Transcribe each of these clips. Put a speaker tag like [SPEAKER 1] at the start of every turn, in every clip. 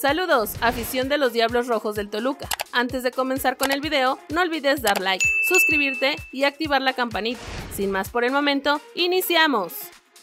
[SPEAKER 1] Saludos, afición de los Diablos Rojos del Toluca. Antes de comenzar con el video, no olvides dar like, suscribirte y activar la campanita. Sin más por el momento, iniciamos.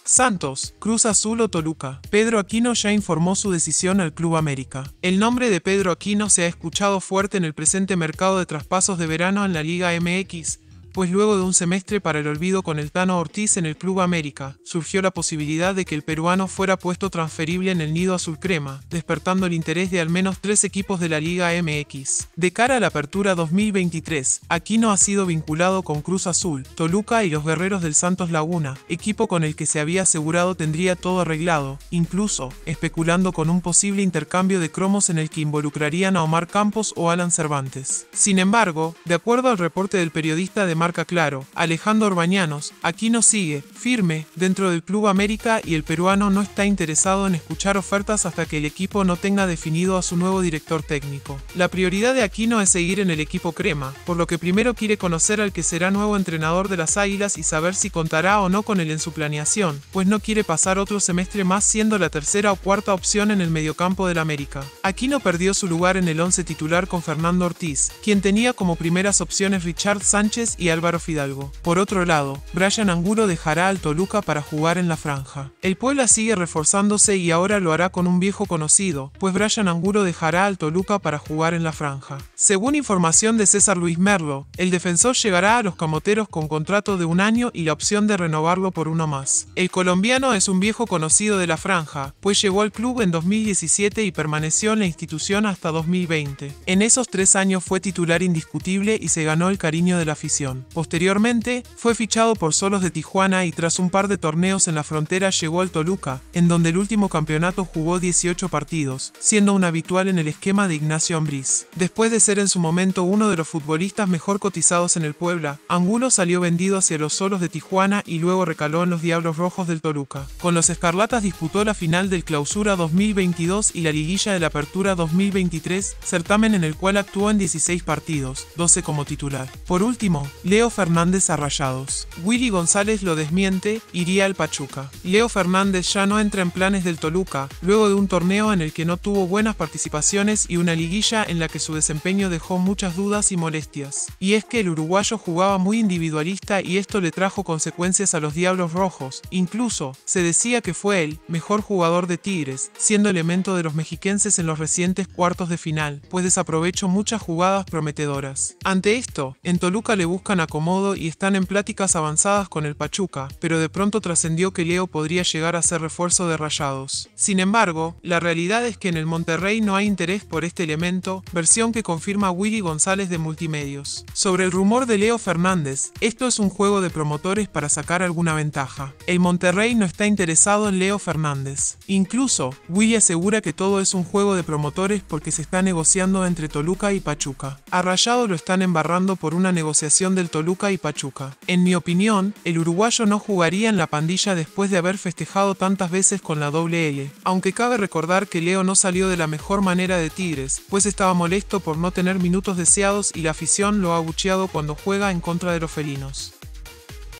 [SPEAKER 2] Santos, Cruz Azul o Toluca. Pedro Aquino ya informó su decisión al Club América. El nombre de Pedro Aquino se ha escuchado fuerte en el presente mercado de traspasos de verano en la Liga MX, pues luego de un semestre para el olvido con el Tano Ortiz en el Club América, surgió la posibilidad de que el peruano fuera puesto transferible en el nido azul crema, despertando el interés de al menos tres equipos de la Liga MX. De cara a la apertura 2023, Aquino ha sido vinculado con Cruz Azul, Toluca y los Guerreros del Santos Laguna, equipo con el que se había asegurado tendría todo arreglado, incluso especulando con un posible intercambio de cromos en el que involucrarían a Omar Campos o Alan Cervantes. Sin embargo, de acuerdo al reporte del periodista de marca claro, Alejandro Orbañanos, aquí sigue, firme, dentro del Club América y el peruano no está interesado en escuchar ofertas hasta que el equipo no tenga definido a su nuevo director técnico. La prioridad de Aquino es seguir en el equipo crema, por lo que primero quiere conocer al que será nuevo entrenador de las Águilas y saber si contará o no con él en su planeación, pues no quiere pasar otro semestre más siendo la tercera o cuarta opción en el mediocampo del América. Aquino perdió su lugar en el once titular con Fernando Ortiz, quien tenía como primeras opciones Richard Sánchez y Álvaro Fidalgo. Por otro lado, Brian Angulo dejará al Toluca para jugar en la franja. El Puebla sigue reforzándose y ahora lo hará con un viejo conocido, pues Brian Angulo dejará al Toluca para jugar en la franja. Según información de César Luis Merlo, el defensor llegará a los camoteros con contrato de un año y la opción de renovarlo por uno más. El colombiano es un viejo conocido de la franja, pues llegó al club en 2017 y permaneció en la institución hasta 2020. En esos tres años fue titular indiscutible y se ganó el cariño de la afición. Posteriormente, fue fichado por Solos de Tijuana y tras un par de torneos en la frontera llegó al Toluca, en donde el último campeonato jugó 18 partidos, siendo un habitual en el esquema de Ignacio Ambriz. Después de ser en su momento uno de los futbolistas mejor cotizados en el Puebla, Angulo salió vendido hacia los Solos de Tijuana y luego recaló en los Diablos Rojos del Toluca. Con los Escarlatas disputó la final del Clausura 2022 y la liguilla de la Apertura 2023, certamen en el cual actuó en 16 partidos, 12 como titular. Por último, Leo Fernández a Rayados. Willy González lo desmiente, iría al Pachuca. Leo Fernández ya no entra en planes del Toluca, luego de un torneo en el que no tuvo buenas participaciones y una liguilla en la que su desempeño dejó muchas dudas y molestias. Y es que el uruguayo jugaba muy individualista y esto le trajo consecuencias a los Diablos Rojos. Incluso, se decía que fue el mejor jugador de Tigres, siendo elemento de los mexiquenses en los recientes cuartos de final, pues desaprovechó muchas jugadas prometedoras. Ante esto, en Toluca le buscan acomodo y están en pláticas avanzadas con el Pachuca, pero de pronto trascendió que Leo podría llegar a ser refuerzo de Rayados. Sin embargo, la realidad es que en el Monterrey no hay interés por este elemento, versión que confirma Willy González de Multimedios. Sobre el rumor de Leo Fernández, esto es un juego de promotores para sacar alguna ventaja. El Monterrey no está interesado en Leo Fernández. Incluso, Willy asegura que todo es un juego de promotores porque se está negociando entre Toluca y Pachuca. A Rayado lo están embarrando por una negociación del Toluca y Pachuca. En mi opinión, el uruguayo no jugaría en la pandilla después de haber festejado tantas veces con la doble L, aunque cabe recordar que Leo no salió de la mejor manera de Tigres, pues estaba molesto por no tener minutos deseados y la afición lo ha abucheado cuando juega en contra de los felinos.